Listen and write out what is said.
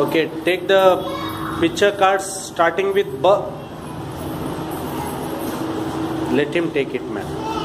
Okay, take the picture cards starting with B. Let him take it, man.